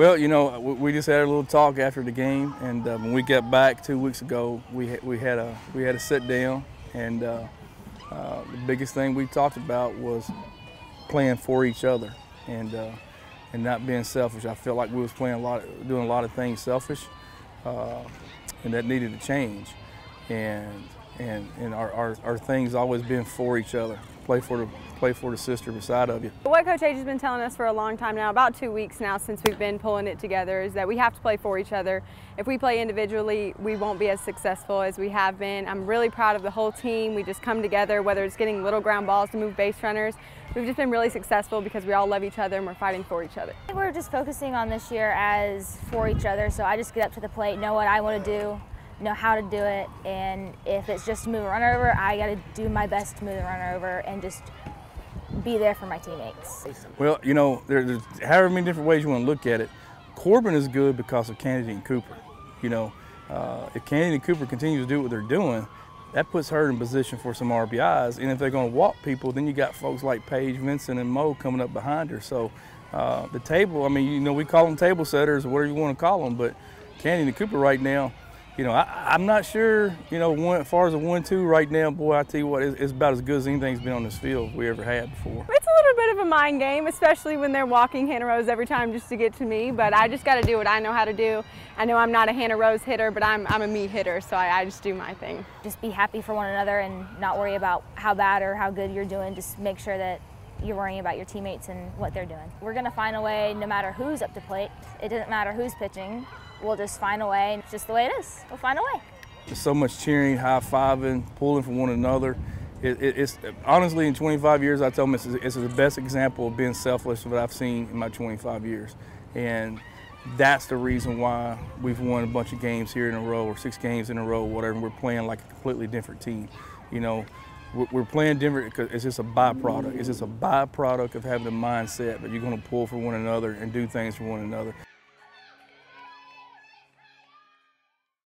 Well, you know, we just had a little talk after the game, and uh, when we got back two weeks ago, we we had a we had a sit down, and uh, uh, the biggest thing we talked about was playing for each other, and uh, and not being selfish. I felt like we was playing a lot, of, doing a lot of things selfish, uh, and that needed to change, and and and our, our our things always been for each other, play for the play for the sister beside of you. What Coach Age has been telling us for a long time now, about two weeks now since we've been pulling it together, is that we have to play for each other. If we play individually, we won't be as successful as we have been. I'm really proud of the whole team. We just come together, whether it's getting little ground balls to move base runners. We've just been really successful because we all love each other and we're fighting for each other. We're just focusing on this year as for each other, so I just get up to the plate, know what I want to do, know how to do it, and if it's just move a runner over, I got to do my best to move the runner over and just be there for my teammates. Well, you know, there, there's however many different ways you want to look at it. Corbin is good because of Kennedy and Cooper. You know, uh, if Kennedy and Cooper continue to do what they're doing, that puts her in position for some RBIs. And if they're going to walk people, then you got folks like Paige, Vincent, and Mo coming up behind her. So uh, the table, I mean, you know, we call them table setters or whatever you want to call them, but Kennedy and Cooper right now, you know, I, am not sure, you know, one, as far as a one-two right now, boy, I tell you what, it's, it's, about as good as anything's been on this field we ever had before. It's a little bit of a mind game, especially when they're walking Hannah Rose every time just to get to me, but I just got to do what I know how to do. I know I'm not a Hannah Rose hitter, but I'm, I'm a me hitter, so I, I just do my thing. Just be happy for one another and not worry about how bad or how good you're doing. Just make sure that you're worrying about your teammates and what they're doing. We're going to find a way no matter who's up to plate. It doesn't matter who's pitching. We'll just find a way. It's just the way it is. We'll find a way. There's so much cheering, high fiving, pulling from one another. It, it, it's honestly in 25 years, I tell them it's, it's the best example of being selfless that I've seen in my 25 years, and that's the reason why we've won a bunch of games here in a row or six games in a row, whatever. And we're playing like a completely different team. You know, we're playing different because it's just a byproduct. It's just a byproduct of having the mindset that you're going to pull for one another and do things for one another.